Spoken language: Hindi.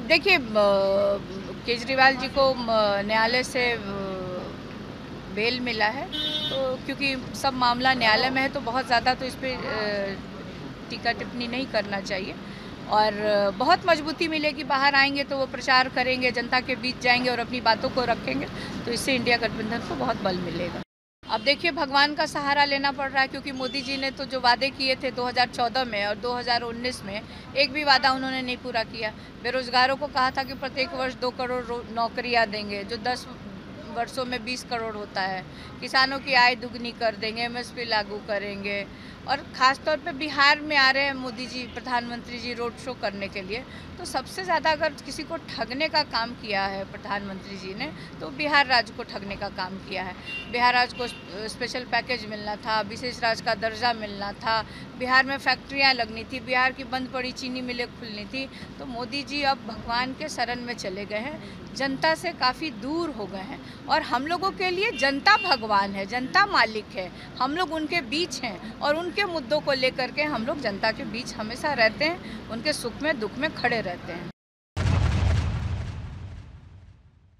देखिए केजरीवाल जी को न्यायालय से बेल मिला है। तो क्योंकि सब मामला न्यायालय में है तो बहुत ज़्यादा तो इस पर टीका टिप्पणी नहीं करना चाहिए। और बहुत मजबूती मिलेगी, बाहर आएँगे तो वो प्रचार करेंगे, जनता के बीच जाएँगे और अपनी बातों को रखेंगे। तो इससे इंडिया गठबंधन को बहुत बल मिलेगा। अब देखिए, भगवान का सहारा लेना पड़ रहा है क्योंकि मोदी जी ने तो जो वादे किए थे 2014 में और 2019 में, एक भी वादा उन्होंने नहीं पूरा किया। बेरोजगारों को कहा था कि प्रत्येक वर्ष दो करोड़ नौकरियाँ देंगे, जो दस वर्षों में 20 करोड़ होता है। किसानों की आय दुगनी कर देंगे, एमएसपी लागू करेंगे। और ख़ास तौर पे बिहार में आ रहे हैं मोदी जी, प्रधानमंत्री जी रोड शो करने के लिए। तो सबसे ज़्यादा अगर किसी को ठगने का काम किया है प्रधानमंत्री जी ने तो बिहार राज्य को ठगने का काम किया है। बिहार राज्य को स्पेशल पैकेज मिलना था, विशेष राज्य का दर्जा मिलना था। बिहार में फैक्ट्रियाँ लगनी थी, बिहार की बंद पड़ी चीनी मिलें खुलनी थी। तो मोदी जी अब भगवान के शरण में चले गए हैं, जनता से काफ़ी दूर हो गए हैं। और हम लोगों के लिए जनता भगवान है, जनता मालिक है। हम लोग उनके बीच हैं और उनके मुद्दों को लेकर के हम लोग जनता के बीच हमेशा रहते हैं, उनके सुख में, दुख में खड़े रहते हैं।